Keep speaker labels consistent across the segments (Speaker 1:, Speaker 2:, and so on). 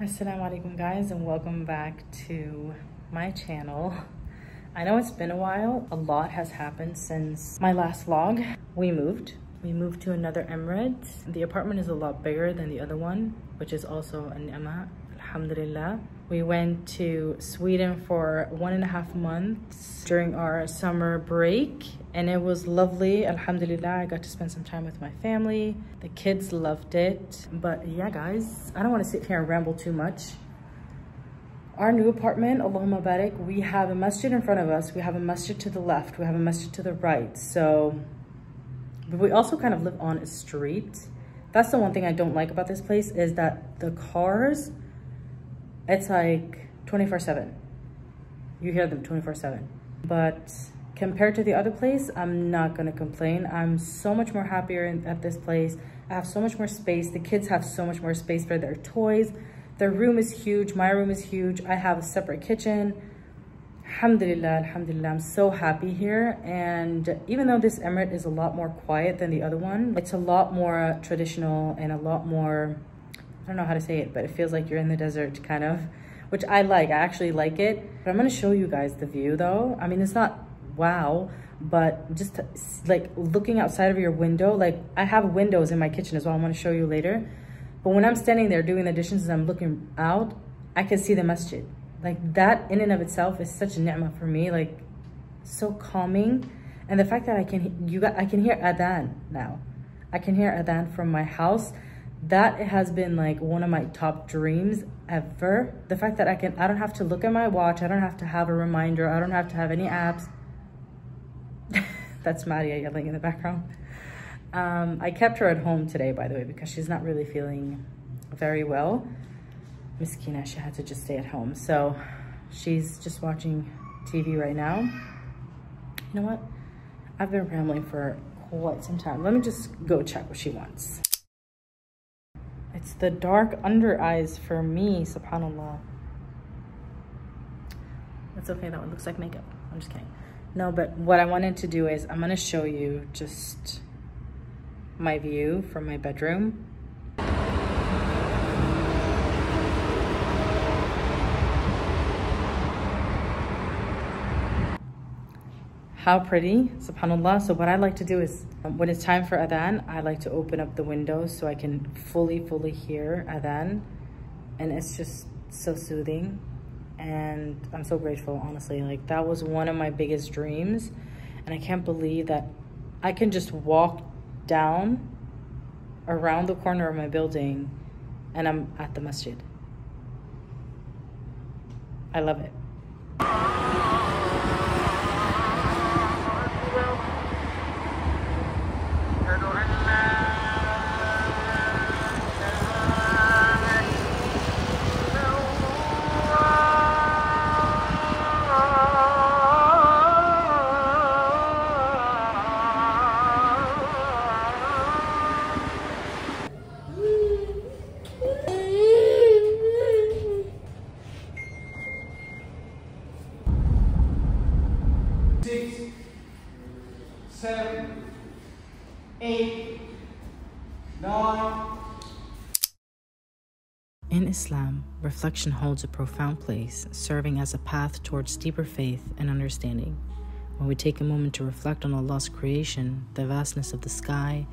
Speaker 1: Assalamu alaikum guys and welcome back to my channel. I know it's been a while. A lot has happened since my last vlog. We moved. We moved to another emirate. The apartment is a lot bigger than the other one, which is also an ni'mah, alhamdulillah. We went to Sweden for one and a half months during our summer break and it was lovely. Alhamdulillah, I got to spend some time with my family. The kids loved it. But yeah, guys, I don't want to sit here and ramble too much. Our new apartment, Allahumma we have a masjid in front of us. We have a masjid to the left. We have a masjid to the right. So, but we also kind of live on a street. That's the one thing I don't like about this place is that the cars it's like 24 7 you hear them 24 7 but compared to the other place i'm not gonna complain. I'm so much more happier in, at this place. I have so much more space. The kids have so much more space for their toys. Their room is huge. My room is huge. I have a separate kitchen. Alhamdulillah alhamdulillah. I'm so happy here. And even though this emirate is a lot more quiet than the other one it's a lot more traditional and a lot more I don't know how to say it, but it feels like you're in the desert kind of, which I like. I actually like it. But I'm going to show you guys the view though. I mean, it's not wow, but just like looking outside of your window, like I have windows in my kitchen as well. I'm going to show you later. But when I'm standing there doing the dishes and I'm looking out, I can see the masjid. Like that in and of itself is such a ni'mah for me, like so calming. And the fact that I can, you got, I can hear adhan now. I can hear adhan from my house that has been like one of my top dreams ever. The fact that I can, I don't have to look at my watch. I don't have to have a reminder. I don't have to have any apps. That's Maria yelling in the background. Um, I kept her at home today, by the way, because she's not really feeling very well. Miss Kina, she had to just stay at home. So she's just watching TV right now. You know what? I've been rambling for quite some time. Let me just go check what she wants. It's the dark under eyes for me, subhanAllah. That's okay that one looks like makeup. I'm just kidding. No, but what I wanted to do is I'm gonna show you just my view from my bedroom. How pretty, subhanAllah. So what I like to do is um, when it's time for adhan, I like to open up the windows so I can fully, fully hear adhan. And it's just so soothing. And I'm so grateful, honestly. Like that was one of my biggest dreams. And I can't believe that I can just walk down around the corner of my building and I'm at the masjid. I love it. Islam, reflection holds a profound place, serving as a path towards deeper faith and understanding. When we take a moment to reflect on Allah's creation, the vastness of the sky,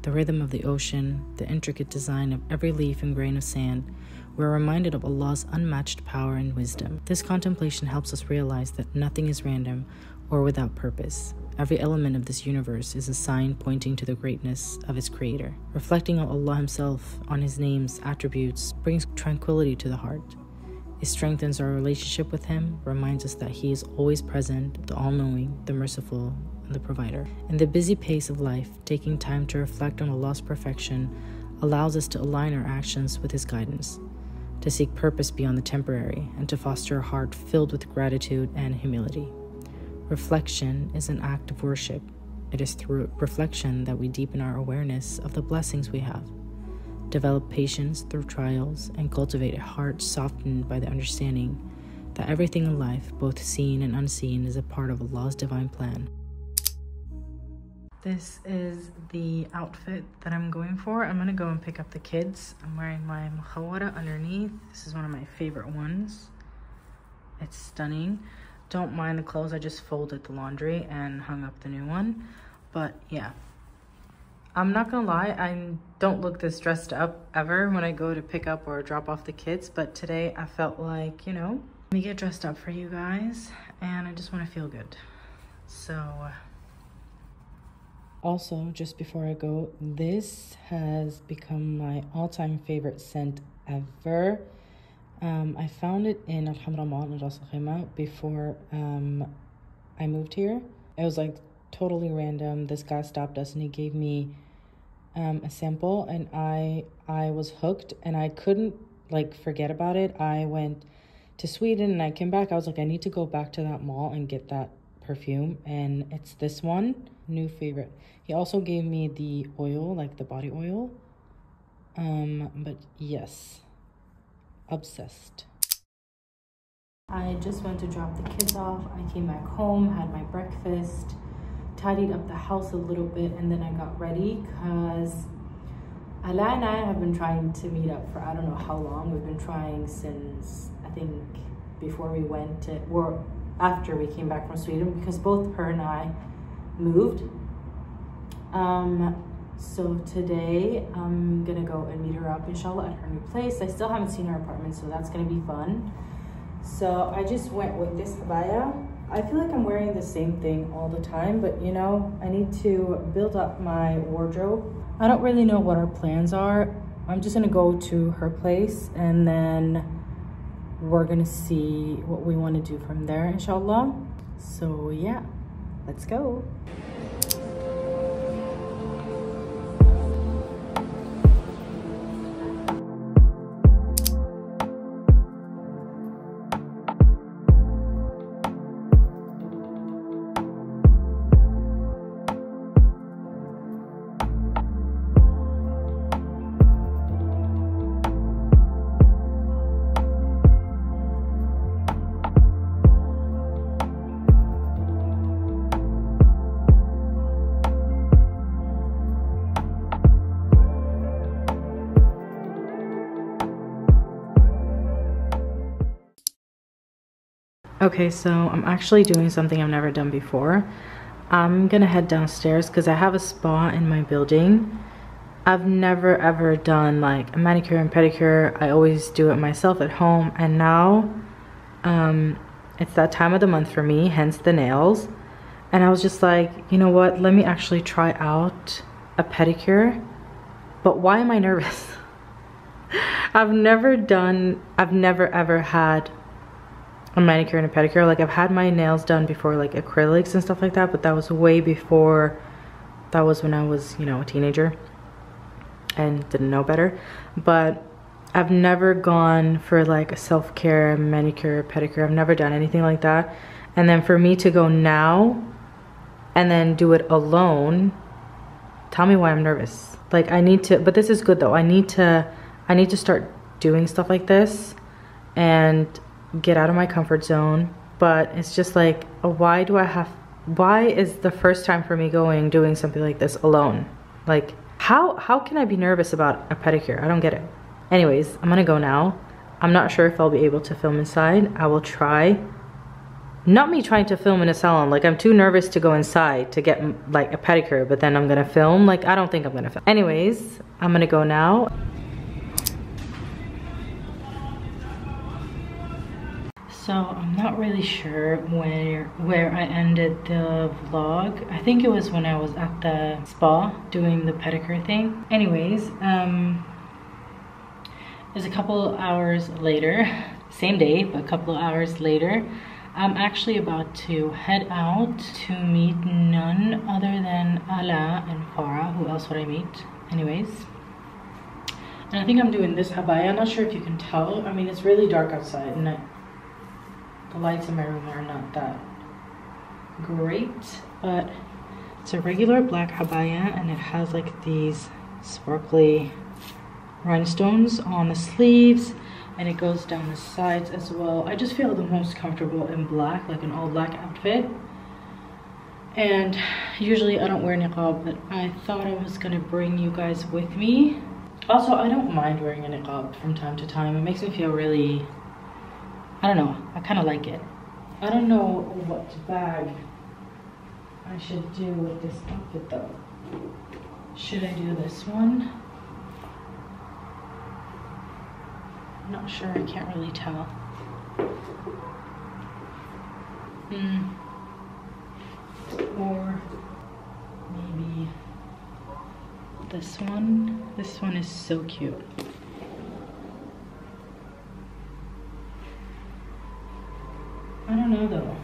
Speaker 1: the rhythm of the ocean, the intricate design of every leaf and grain of sand, we're reminded of Allah's unmatched power and wisdom. This contemplation helps us realize that nothing is random or without purpose. Every element of this universe is a sign pointing to the greatness of its creator. Reflecting on Allah Himself, on His names, attributes, brings tranquility to the heart. It strengthens our relationship with Him, reminds us that He is always present, the all knowing, the merciful, and the provider. In the busy pace of life, taking time to reflect on Allah's perfection allows us to align our actions with His guidance, to seek purpose beyond the temporary, and to foster a heart filled with gratitude and humility. Reflection is an act of worship. It is through reflection that we deepen our awareness of the blessings we have, develop patience through trials, and cultivate a heart softened by the understanding that everything in life, both seen and unseen, is a part of Allah's divine plan. this is the outfit that I'm going for. I'm gonna go and pick up the kids. I'm wearing my mukhawara underneath. This is one of my favorite ones. It's stunning. Don't mind the clothes, I just folded the laundry and hung up the new one. But yeah, I'm not gonna lie, I don't look this dressed up ever when I go to pick up or drop off the kids, but today I felt like, you know, let me get dressed up for you guys and I just wanna feel good. So uh, also, just before I go, this has become my all-time favorite scent ever. Um, I found it in Al Hamra Mall in Ras Al Khaimah before um, I moved here. It was like totally random. This guy stopped us and he gave me um, a sample, and I I was hooked, and I couldn't like forget about it. I went to Sweden and I came back. I was like, I need to go back to that mall and get that perfume, and it's this one new favorite. He also gave me the oil, like the body oil. Um, but yes, obsessed. I just went to drop the kids off. I came back home, had my breakfast, tidied up the house a little bit, and then I got ready because Ala and I have been trying to meet up for I don't know how long. We've been trying since I think before we went to, or after we came back from Sweden because both her and I moved. Um, so today I'm gonna go and meet her up inshallah at her new place. I still haven't seen her apartment, so that's gonna be fun. So I just went with this abaya. I feel like I'm wearing the same thing all the time, but you know, I need to build up my wardrobe. I don't really know what our plans are. I'm just gonna go to her place and then we're gonna see what we wanna do from there, inshallah. So yeah, let's go. Okay, so I'm actually doing something I've never done before. I'm gonna head downstairs because I have a spa in my building. I've never ever done like a manicure and pedicure. I always do it myself at home and now um, it's that time of the month for me, hence the nails. And I was just like, you know what, let me actually try out a pedicure. But why am I nervous? I've never done, I've never ever had a manicure and a pedicure. Like I've had my nails done before, like acrylics and stuff like that, but that was way before, that was when I was, you know, a teenager and didn't know better. But I've never gone for like a self-care manicure, pedicure. I've never done anything like that. And then for me to go now and then do it alone, tell me why I'm nervous. Like I need to, but this is good though. I need to, I need to start doing stuff like this and get out of my comfort zone. But it's just like, uh, why do I have, why is the first time for me going doing something like this alone? Like, how, how can I be nervous about a pedicure? I don't get it. Anyways, I'm gonna go now. I'm not sure if I'll be able to film inside. I will try. Not me trying to film in a salon. Like, I'm too nervous to go inside to get, like, a pedicure, but then I'm gonna film. Like, I don't think I'm gonna film. Anyways, I'm gonna go now. So I'm not really sure where where I ended the vlog. I think it was when I was at the spa doing the pedicure thing. Anyways, um, it's a couple hours later, same day, but a couple hours later. I'm actually about to head out to meet none other than Ala and Farah. Who else would I meet? Anyways. And I think I'm doing this abaya. I'm not sure if you can tell. I mean, it's really dark outside and I, the lights in my room are not that great, but it's a regular black abaya and it has like these sparkly rhinestones on the sleeves and it goes down the sides as well. I just feel the most comfortable in black, like an all black outfit. And usually I don't wear niqab, but I thought I was gonna bring you guys with me. Also, I don't mind wearing a niqab from time to time. It makes me feel really, I don't know, I kind of like it. I don't know what bag I should do with this outfit though. Should I do this one? I'm not sure, I can't really tell. Hmm. Or maybe this one. This one is so cute. I don't know though.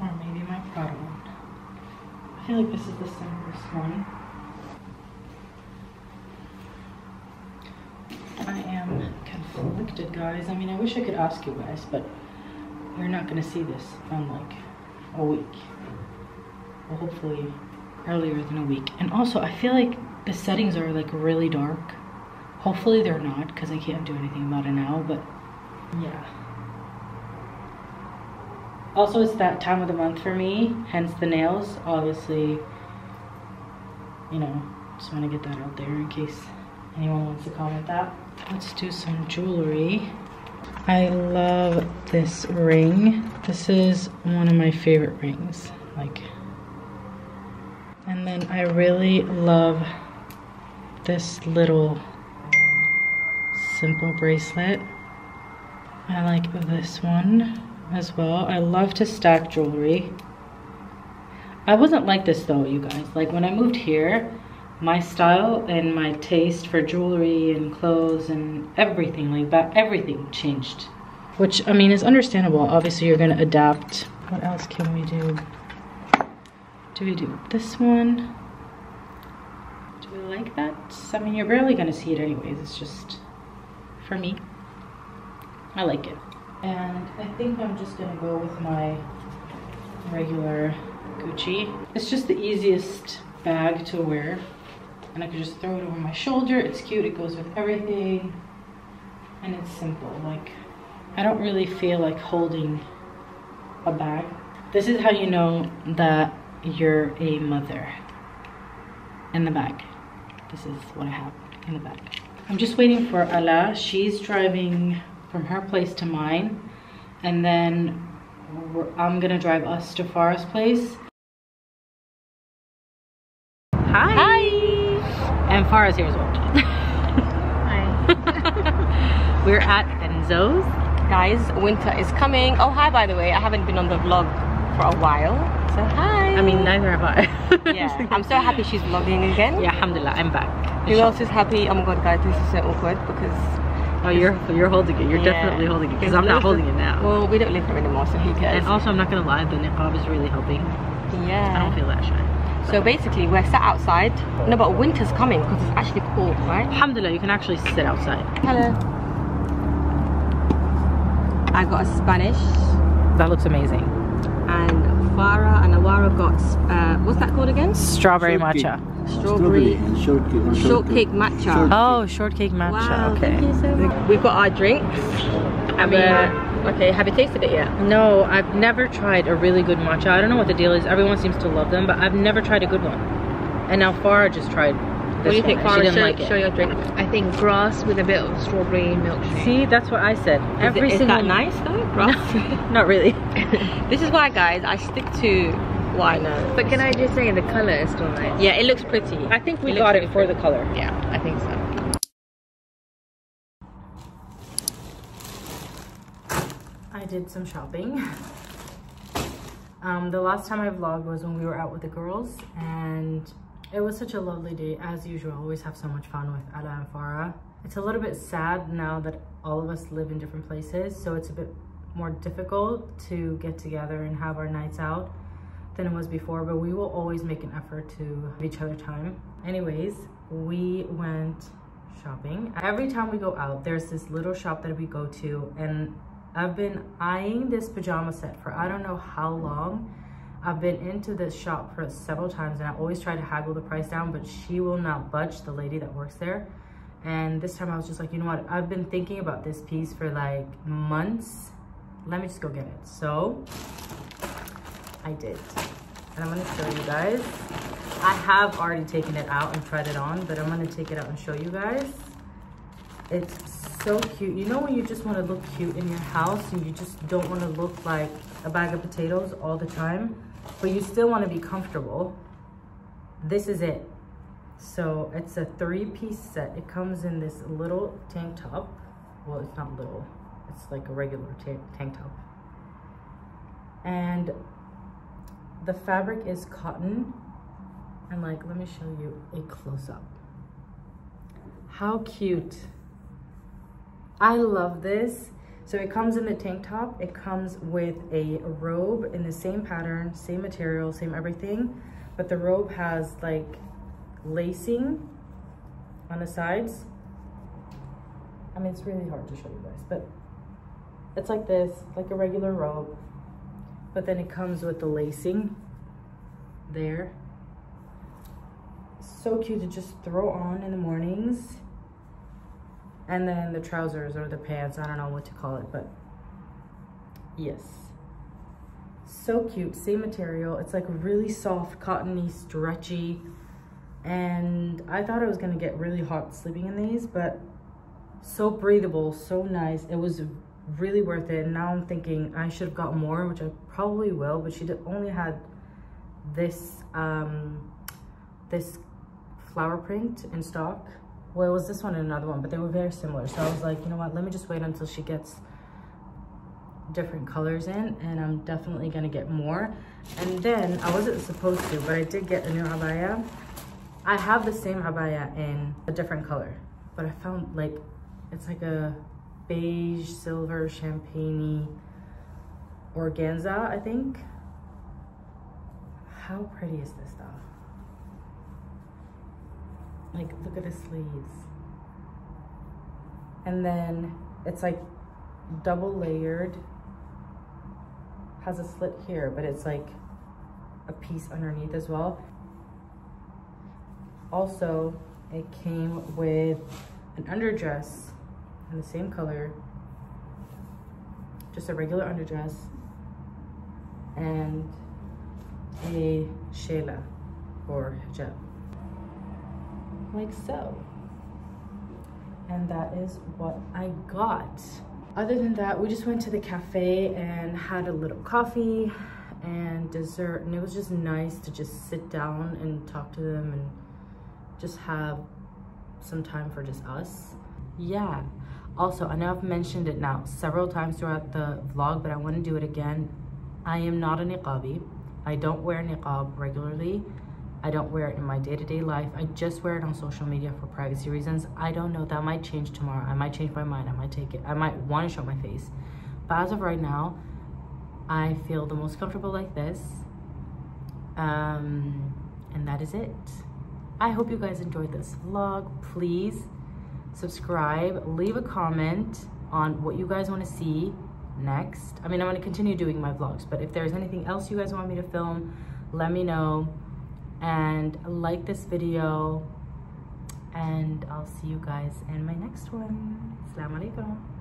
Speaker 1: Or maybe my one. I feel like this is the simplest one. I am conflicted, guys. I mean, I wish I could ask you guys, but you're not gonna see this on like a week. Well, hopefully earlier than a week. And also, I feel like the settings are like really dark. Hopefully they're not, because I can't do anything about it now, but yeah. Also, it's that time of the month for me, hence the nails. Obviously, you know, just want to get that out there in case anyone wants to comment that. Let's do some jewelry. I love this ring. This is one of my favorite rings. Like, and then I really love this little simple bracelet. I like this one as well. I love to stack jewelry. I wasn't like this though, you guys. Like when I moved here, my style and my taste for jewelry and clothes and everything like that, everything changed. Which, I mean, is understandable. Obviously, you're gonna adapt. What else can we do? Do we do this one? Do we like that? I mean, you're barely gonna see it anyways. It's just, for me, I like it. And I think I'm just gonna go with my regular Gucci. It's just the easiest bag to wear. And I could just throw it over my shoulder. It's cute, it goes with everything. And it's simple, like, I don't really feel like holding a bag. This is how you know that you're a mother. In the bag. This is what I have in the bag. I'm just waiting for Ala. She's driving from her place to mine. And then I'm gonna drive us to Farah's place. Hi. Hi. And Farah's here as well. Hi. We're at Enzo's.
Speaker 2: Guys, winter is coming. Oh, hi, by the way. I haven't been on the vlog for a while. So, hi.
Speaker 1: I mean, neither have I.
Speaker 2: yeah, I'm so happy she's vlogging again.
Speaker 1: Yeah, alhamdulillah, I'm back.
Speaker 2: Who else is happy? Oh my god, guys, this is so awkward because
Speaker 1: Oh, you're you're holding it. You're yeah. definitely holding it because I'm not holding it now.
Speaker 2: Well, we don't live here anymore, so who cares?
Speaker 1: And also, I'm not gonna lie, the niqab is really helping.
Speaker 2: Yeah.
Speaker 1: I don't feel that shy.
Speaker 2: So basically, we're sat outside. No, but winter's coming because it's actually cold, right?
Speaker 1: Alhamdulillah, you can actually sit outside.
Speaker 2: Hello. I got a Spanish.
Speaker 1: That looks amazing.
Speaker 2: And Farah and Awara got, uh, what's that called again?
Speaker 1: Strawberry matcha
Speaker 2: strawberry, strawberry shortcake, shortcake matcha. Shortcake.
Speaker 1: Oh, shortcake matcha. Wow, okay.
Speaker 2: Thank you so much. We've got our drinks. I mean, okay, have you tasted it yet?
Speaker 1: No, I've never tried a really good matcha. I don't know what the deal is. Everyone seems to love them, but I've never tried a good one. And now Farah just tried
Speaker 2: what do you think, Farah? Show, like show your drink.
Speaker 3: I think grass with a bit of strawberry milkshake.
Speaker 1: See, that's what I said.
Speaker 2: Every is, it, is that nice though? Grass?
Speaker 1: No, not really.
Speaker 2: this is why, guys, I stick to why not?
Speaker 3: But can I just say the color is still nice?
Speaker 2: Yeah, it looks pretty.
Speaker 1: I think we it got it for pretty. the color.
Speaker 2: Yeah, I think so.
Speaker 1: I did some shopping. Um, the last time I vlogged was when we were out with the girls and it was such a lovely day. As usual, I always have so much fun with Ala and Farah. It's a little bit sad now that all of us live in different places, so it's a bit more difficult to get together and have our nights out than it was before, but we will always make an effort to have each other time. Anyways, we went shopping. Every time we go out, there's this little shop that we go to and I've been eyeing this pajama set for I don't know how long. I've been into this shop for several times and I always try to haggle the price down, but she will not budge, the lady that works there. And this time I was just like, you know what? I've been thinking about this piece for like months. Let me just go get it. So I did. And I'm gonna show you guys. I have already taken it out and tried it on, but I'm gonna take it out and show you guys. It's so cute. You know when you just wanna look cute in your house and you just don't wanna look like a bag of potatoes all the time, but you still wanna be comfortable. This is it. So it's a three piece set. It comes in this little tank top. Well, it's not little. It's like a regular tank top. And the fabric is cotton. And like, let me show you a close up. How cute. I love this. So it comes in the tank top. It comes with a robe in the same pattern, same material, same everything. But the robe has like lacing on the sides. I mean, it's really hard to show you guys, but it's like this, like a regular robe. But then it comes with the lacing there. So cute to just throw on in the mornings. And then the trousers or the pants, I don't know what to call it, but yes. So cute, same material. It's like really soft, cottony, stretchy and I thought I was gonna get really hot sleeping in these, but so breathable, so nice. It was really worth it. And now I'm thinking I should have got more, which I probably will, but she only had this, um, this flower print in stock. Well, it was this one and another one, but they were very similar. So I was like, you know what, let me just wait until she gets different colors in and I'm definitely gonna get more. And then I wasn't supposed to, but I did get a new abaya I have the same abaya in a different color, but I found like, it's like a beige, silver, champagne organza, I think. How pretty is this stuff? Like, look at the sleeves. And then it's like double layered. Has a slit here, but it's like a piece underneath as well. Also, it came with an underdress in the same color, just a regular underdress, and a shela or hijab, like so. And that is what I got. Other than that, we just went to the cafe and had a little coffee and dessert, and it was just nice to just sit down and talk to them and just have some time for just us. Yeah. Also, I know I've mentioned it now several times throughout the vlog, but I want to do it again. I am not a niqabi. I don't wear niqab regularly. I don't wear it in my day-to-day -day life. I just wear it on social media for privacy reasons. I don't know, that might change tomorrow. I might change my mind. I might take it. I might want to show my face. But as of right now, I feel the most comfortable like this. Um, and that is it. I hope you guys enjoyed this vlog. Please subscribe, leave a comment on what you guys want to see next. I mean, I'm to continue doing my vlogs, but if there's anything else you guys want me to film, let me know. And like this video, and I'll see you guys in my next one. Assalamu alaikum.